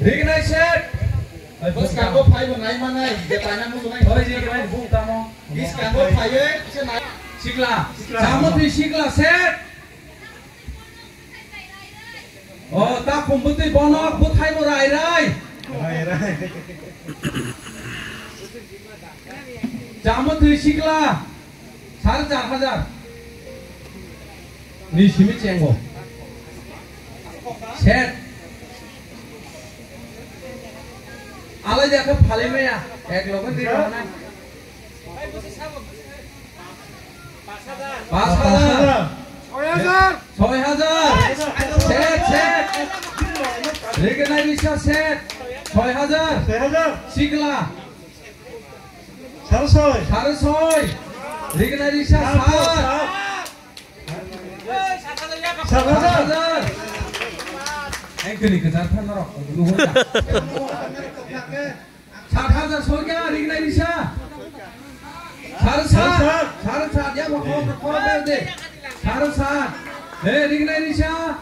Rignai set. Bos kanggo pai menai manai, ditanya mu sunai. Oh iya kemarin bu utama. Gis kanggo pai e senai. Sikla. Kamu tuh sikla set. Oh tak kumputi bonok bu thai mo rai rai. Rai rai. Jamu tuh sikla. 4500. Ni simi cenggo. Sheikh আলো দেখো ফালে মেয়া এক লোক দিল ছয় হাজার। শিখলা 그러니까 잘 타느라고 이거 혼자. 잘 타자. 소개야 리그나 이리샤. 잘사. 잘사. 야 먹어 먹어야 돼. 잘사. 네 리그나 이리샤.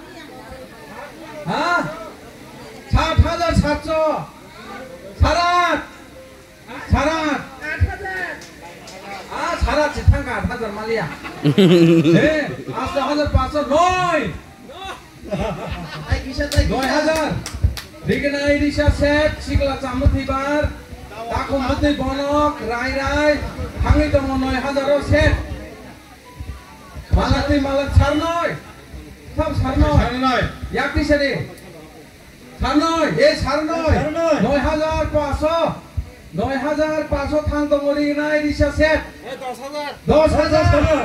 아잘 타자 샀죠. 사람 사람 아 사람 지탄가 타자 말이야. 네 아싸 하자 봤어. 너이. নয় হাজার। রিগনাই রিসা মধ্যে বনক রাই রাই ভাঙি নয় হাজারও সেট মালাতি মালাত ছাড় নয়। সব ছাড় নয়। এক কিসেরে ছাড় নয়। এ ছাড় নয়। ছাড় নয়। হাজার পাঁচশো। নয় হাজার পাঁচশো থান তো মরি নাই রিসা সেট দশ হাজার। হাজার।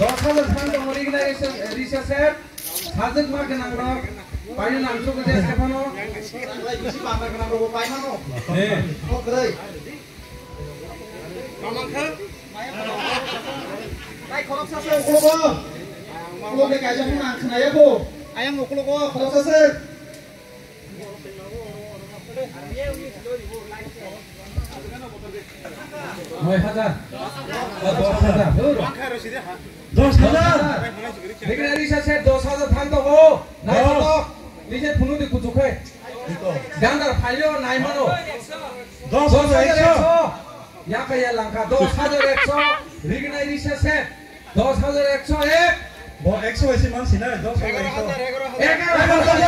দশ হাজার। থান তো মরি নাই রিসা সেট সাজেক মাকে নাংরক পাইনি নাংসো কে সেফানো Ay bisa pamer kena robo pai mano. নে Oh keuy. Ay kolok sase kolok ko. Kolok de kaja pun ang kena ya নয় হাজার দশ হাজার দশ হাজার দেখলে রিসা সে দশ হাজার থান তো হো নাই তো নিজে ফুনু দি কুচুকে ডান্ডার ফাইলো নাই মানো দশ হাজার একশো ইয়াকে ইয়া লঙ্কা দশ হাজার একশো রিগনাই রিসা সে দশ হাজার একশো এক একশো বেশি মানছি না দশ হাজার একশো এগারো হাজার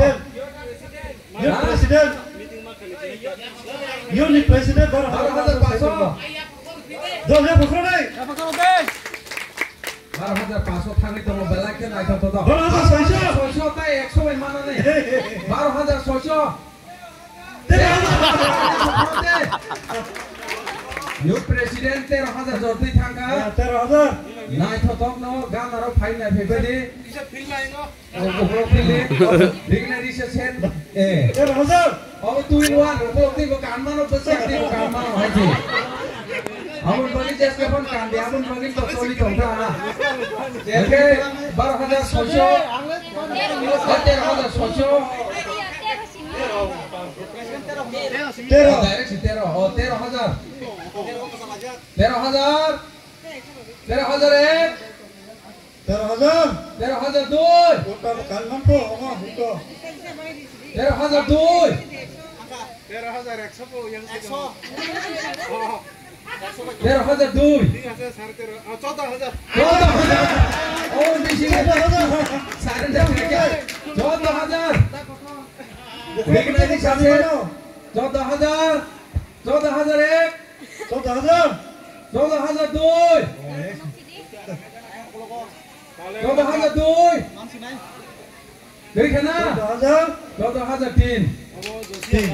يولي بريزيدنت دار هذا الباسو دول يا بكروني يا بكروني বারো হাজার পাঁচশো থাকলে তো মোবাইল লাগবে না এটা তো বারো হাজার ছয়শো ছয়শো তাই একশো এর মানে নেই বারো হাজার ছয়শো নিউ প্রেসিডেন্ট তেরো হাজার জর্দি থাকা তেরো হাজার নাই থতক ন গান আর ফাইন নাই ফেবেলি ফিল নাই ন ফিল ডিগনারি সে সেন তেরো হাজার ও তুই ওয়ান ওপর দিব কান মানো বসে দিব কান মানো হাইছি আমন বলি যে কেবন কান দে আমন বলি তো চলি তো না একে 12600 তেরো হাজার ছয়শো তেরো ডাইরেক্ট তেরো ও তেরো হাজার তেরো হাজার তেরো হাজার এক তেরো হাজার। তেরো হাজার দুই। ওটা কাল মানবো আমার হুটো তেরো হাজার দুই। তেরো হাজার দুই। চৌদ্দ হাজার। ও বেশি সাড়ে চৌদ্দ হাজার। চৌদ্দ হাজার। চৌদ্দ হাজার এক। চৌদ্দ হাজার। চৌদ্দ হাজার দুই। চৌদ্দ হাজার দুই দেখে না চৌদ্দ হাজার চৌদ্দ হাজার তিন তিন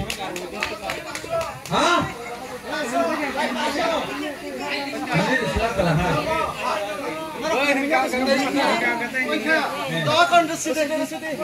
হ্যাঁ Ini